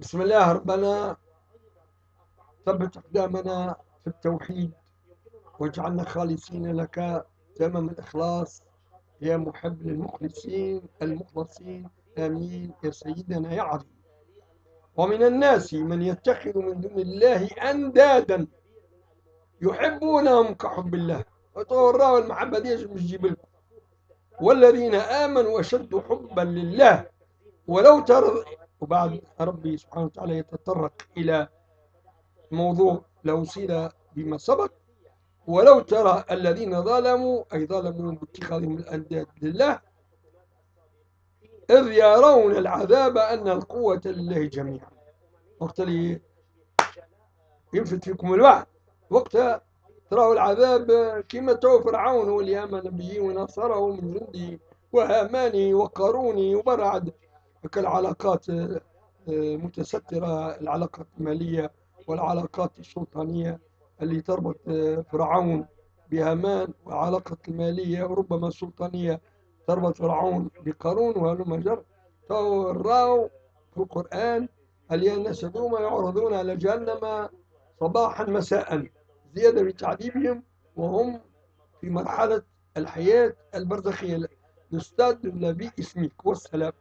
بسم الله ربنا ثبت أقدامنا في التوحيد واجعلنا خالصين لك تمام الإخلاص. يا محب للمخلصين المخلصين آمين. يا سيدنا يا عظيم. ومن الناس من يتخذ من دون الله أندادا يحبونهم كحب الله. وتوراوا المحبة دي مش جيب لكم. والذين آمنوا أشد حبا لله. ولو ترى وبعد ربي سبحانه وتعالى يتطرق إلى موضوع له صلة بما سبق ولو ترى الذين ظلموا أي ظلموا باتخاذهم الأنداد لله إذ يرون العذاب أن القوة لله جميعا. وقت اللي ينفت فيكم الوعد وقتها تراه العذاب كما تو فرعون واليام نبيه ونصره من جنده وهاماني وقاروني وبرعد. كالعلاقات متسترة العلاقات المالية والعلاقات السلطانية اللي تربط فرعون بهامان وعلاقة المالية وربما السلطانية تربط فرعون بقارون وهلم جر راو في القرآن. اللي الناس يعرضون على جهنم صباحا مساء زيادة بتعذيبهم وهم في مرحلة الحياة البرزخية. نستدل باسمك والسلام.